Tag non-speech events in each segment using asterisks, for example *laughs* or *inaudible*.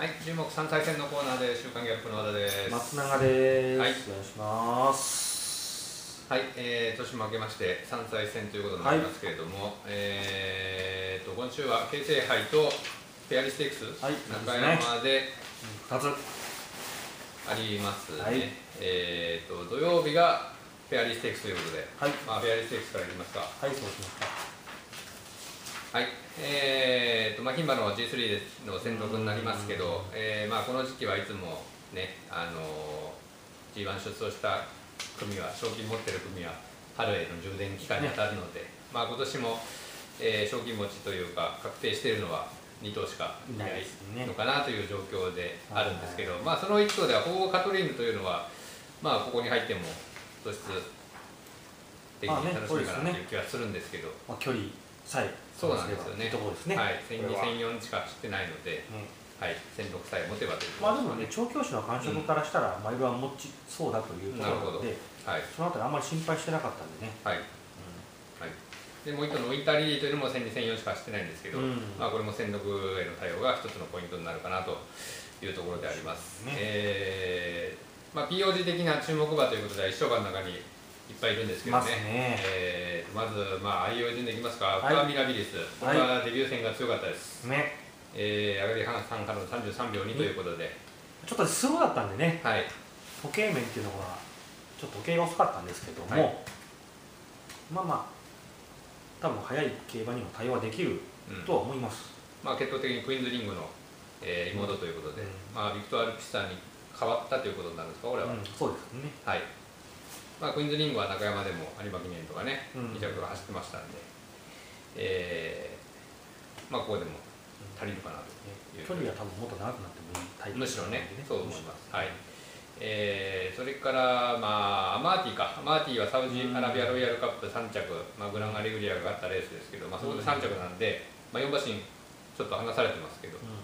はい、注目3回戦のコーナーで週刊ギャップの和田です。松永です、はい。お願いします。はい、えー、年も明けまして3歳戦ということになりますけれども、えーと今週は京成杯とフェアリステークス、はい。中山で2つ。ありますね。はい。えーと土曜日がフェアリステークスということで、はい。まあフェアリステークスからいきますか。はいそうしましたはい、えーとまあ牝馬の G3 の専属になりますけど、えーまあこの時期はいつもね、あの G1 出走した組は賞金持ってる組は春への充電期間に当たるので、まあ今年も、えー賞金持ちというか確定しているのは2頭しかいないのかなという状況であるんですけど、まあその一頭ではホーカトリーヌというのはまあここに入っても突出的に楽しみかなという気はするんですけど。まあ、距離さえそうなんですよね。ところですね、はい、千二千四しか知ってないので、ねはい、千六さえ持てばというまあでもね調教師の感触からしたらマイルは持ちそうだというところではい、そのあたりあんまり心配してなかったんでね、はい、はい。でもう一頭のウィンターリリーというのも千二千四しか知ってないんですけど、うん。まあこれも千六への対応が一つのポイントになるかなというところであります。ねえーまあ POG 的な注目馬ということでは一生馬の中にぱいいるんですけどね。ね。えーまずまあ愛用順でいきますか。はい。ファーミラビリス、これはデビュー戦が強かったです。ね。えー、上がり半半からの33秒2ということで、ちょっとスローだったんでね。はい。時計面っていうのがちょっと時計が遅かったんですけども、はい。まあまあ多分速い競馬にも対応はできるうん。とは思います、まあ、決闘的にクイーンズリングの、えー妹ということで、うん。まあ、ビクトアル・ピスターに変わったということになるんですか、これは。うんそうですね。はいまあ、クイーンズリングは中山でも有馬記念とかね、うん。2着とか走ってましたんで、えーまあ、ここでも足りるかなという。距離は多分もっと長くなってもいいタイプ。むしろねそう思います。はい。えーそれから、まあ、アマーティか、アマーティはサウジアラビアロイヤルカップ3着、まあ、グランアレグリアが勝ったレースですけど、まあ、そこで3着なんで、まあ、4馬身ちょっと離されてますけど、うん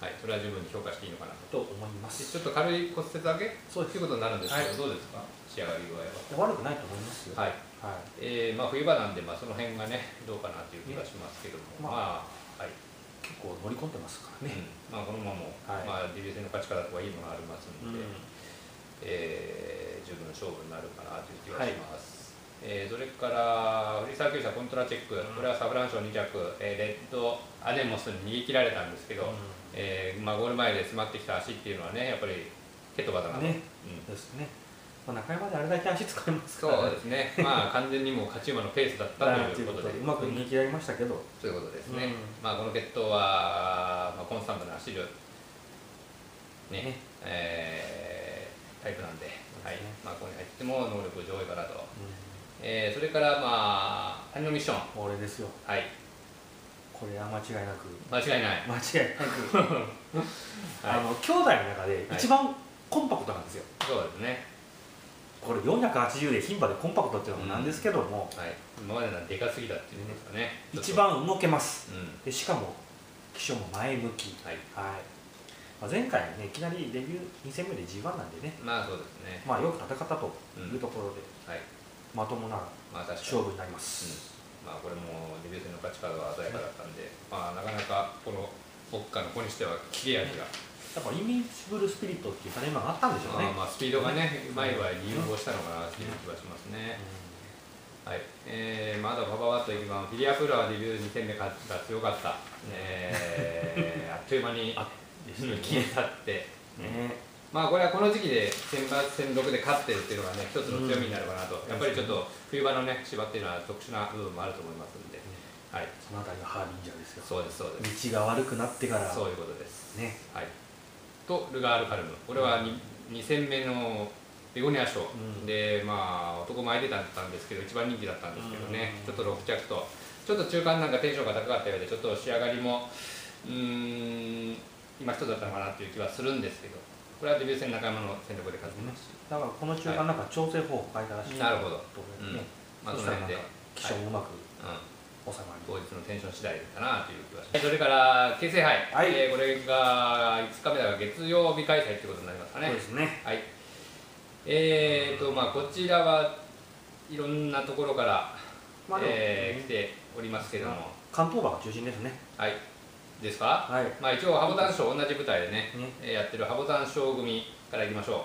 はい、それは十分に評価していいのかなと。と思いまです。ちょっと軽い骨折だけ？そういうことになるんですけど、はい。どうですか、仕上がり具合悪くないと思いますよ。は。はい。はい。えーまあ、冬場なんで、まあ、その辺がね、どうかなという気がしますけども、ままあ、はい。結構乗り込んでますからね。うん。まあ、このまままあ、デビュー戦の勝ち方とかいいのがありますので、うん。えー十分勝負になるかなという気がします。えーそれからフリーサーキュー社コントラチェック、これはサフラン賞2着、えーレッドアデモスに逃げ切られたんですけど、えーまあ、ゴール前で詰まってきた足っていうのはね、やっぱりケトバだな。と、ね。うん。ですね。まあ、中山であれだけ足使いますかそうらですね、まあ *laughs* 完全にもう勝ち馬のペースだっただということで、うまく逃げ切られましたけど、そういうことですね、うん。まあこの決闘は、まあ、コンスタントに走る、ね。ね。えータイプなんで、ですね。まあ、ここに入っても能力上位かなと、えーそれから、まあ、谷のミッション、これですよ。はい、これは間違いなく、間違いない、*laughs* 間違いなく、あ *laughs* はい、の兄弟の中で一番コンパクトなんですよ。そうですね、これ480で牝馬でコンパクトっていうのもなんですけども、はい、今までのはでかすぎたっていうんですかね、一、番動けます。うん、でしかも気象も前向き。はい、はい。まあ、前回ねいきなりデビュー2戦目で G1 なんでね、まあそうですね、まあよく戦ったというところで、はい、まともな。勝負になります。まあこれもデビュー戦の勝ち方は鮮やかだったんで、まあなかなかこの僕家の子にしては切れ味が、やっぱインビジブルスピリットっていうかね、今あったんでしょうね。まあまあスピードがね、うまい具合に融合したのかなっていう気がしますね。はい、えー、まだバババッといきます。フィリアプーラはデビュー2戦目が強かった。えー、*laughs* あっという間にあですよね消え去って、うんねまあこれはこの時期で選抜戦6で勝ってるっていうのがね、一つの強みになるかなと、やっぱりちょっと冬場のね、芝っていうのは特殊な部分もあると思いますんで、はい、そのあたりがハービンジャーですよ。そうです、そうです。道が悪くなってから、そういうことです。ね、はい、とルガール・カルム。これは 2, 戦目のベゴニア賞、うん。でまあ男前出たんですけど一番人気だったんですけどね、うん。ちょっと6着と。ちょっと中間なんかテンションが高かったようでちょっと仕上がりもうーん今一つだったのかなっていう気はするんですけどこれはデビュー戦仲間の戦力で勝ってますし、だからこの中間なんか調整方法を変えたらしい。なるほど。とうん。ね、まあそその辺で、気象もうまくうん、収まり、当日のテンション次第かなという気がします。それから京成杯、はい。えーこれが5日目だから月曜日開催ということになりますかね。そうですね。はい。えーとまあこちらはいろんなところから、まあえー来ておりますけれども、関東馬が中心ですね。はい。ですか、はい。まあ、一応ハボタン賞同じ舞台でねねえーやってるハボタン賞組からいきましょう、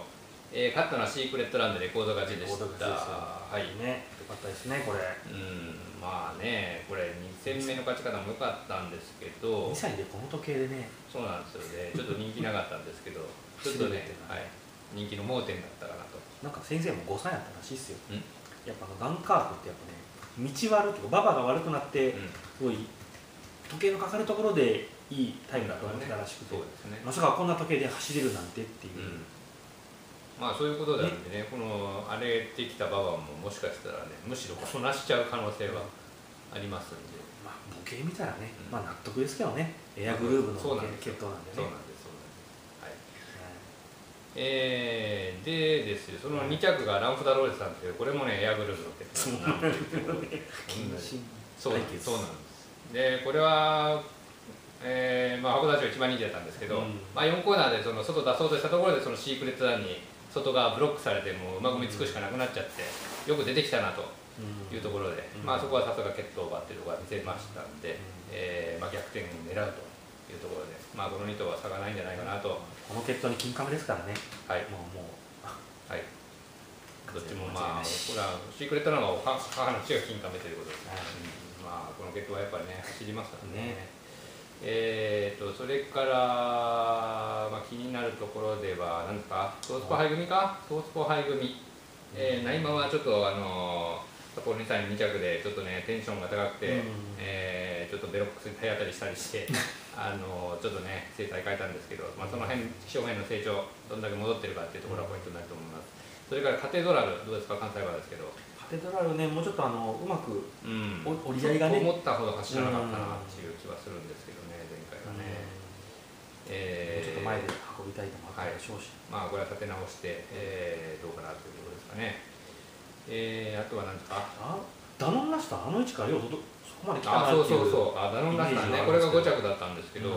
えー勝ったのはシークレットランドレコード勝ちでした。はい。ねよかったですねこれ。うん。まあねこれ2戦目の勝ち方も良かったんですけど。2歳でこの時計でね。そうなんですよね。ちょっと人気なかったんですけど。*laughs* ちょっとね、はい、人気の盲点だったかなと。なんか先生も5歳やったらしいっすよ。うん。やっぱあのガンカープってやっぱね道悪っていうか馬場が悪くなってうん。すごい時計のかかるところでいいタイムだと思ってたらしくて、そうですね。まさかこんな時計で走れるなんてっていう。う、ん。まあそういうことなんでねこの荒れてきた馬場ももしかしたらねむしろこなしちゃう可能性はありますんで、まあ模型見たらね、うん。まあ納得ですけどね。エアグルーヴのそうなんですよ。決闘なんでね。そうなんですそうなんです。はい。えー、でですよその2着がランフダローレスなんですけどこれもねエアグループの決闘なんで。すそうなんですでこれはえーまあ、函館賞一番人気だったんですけど、うん。まあ、4コーナーでその外出そうとしたところでそのシークレットランに外側ブロックされてもう馬組みつくしかなくなっちゃってよく出てきたなというところで、うん。まあ、そこはさすが決闘馬っていうところが見せましたんで、うんえーまあ、逆転を狙うというところで、まあ、この2頭は差がないんじゃないかなと、この決闘に金亀ですからね。はい。もうもう。*laughs* はい、どっちもまあこれはシークレットランは母母の血が金亀ということで、うんまあ、この決闘はやっぱりね走りますからね。ねえー、とそれから、まあ、気になるところでは何ですか？トースポ杯組か？トースポ杯組、えー、ナイマはちょっとあのサポー2歳2着でちょっとねテンションが高くて、うん。えーちょっとベロックスに体当たりしたりして *laughs* あのちょっとね生態変えたんですけど、まあ、その辺表面の成長どんだけ戻ってるかっていうところがポイントになると思います。それからカテドラルどうですか？関西馬ですけどカテドラルねもうちょっとあのうまくうん。お折り合いがね。思ったほど走らなかったなっていう気はするんですけどね前回はね、えー。ちょっと前で運びたいともあったでしょうし、まあこれは立て直して、えーどうかなというところですかね。えー、あとは何ですか？あダノンラスターあの位置からようとそこまで来たあそうなっていうそうそうあダノンラスターねこれが5着だったんですけど、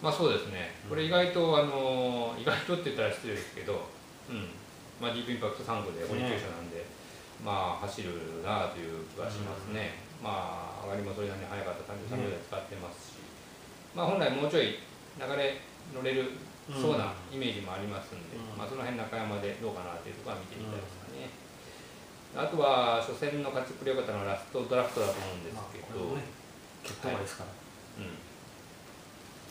まあそうですね。これ意外とあの意外とって言ったら失礼ですけど、うん。まあ、ディープインパクト3区で鬼駐車なんで、まあ走るなという気はしますね、まあ上がりもそれなりに速かった33秒台使ってますし、まあ本来もうちょい流れ乗れるそうなイメージもありますんで、うん。まあ、その辺中山でどうかなというところは見てみたいですかね、あとは初戦の勝ちっぷり良かったのはラストドラフトだと思うんですまあけど、ね決闘馬ですから、うん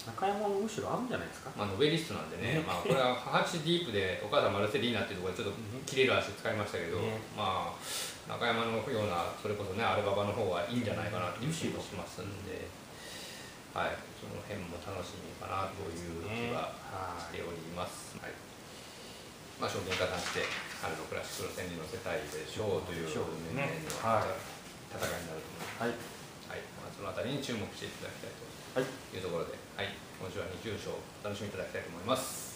中山もむしろあるんじゃないですか？まあ、ノベリストなんでね、ね。まあ、これは母地ディープでお母さんマルセリーナっていうところでちょっと切れる足使いましたけど、ね。まあ中山のようなそれこそねアルババの方がいいんじゃないかなっていう気もしますんで、はい、その辺も楽しみかなという気はしております。はい。まあ、証券加算して春のクラシックの戦に乗せたいでしょうという面々のはい。戦いになると思います。はいそのあたりに注目していただきたいとはいいうところで、はい、今週は日中賞お楽しみいただきたいと思います。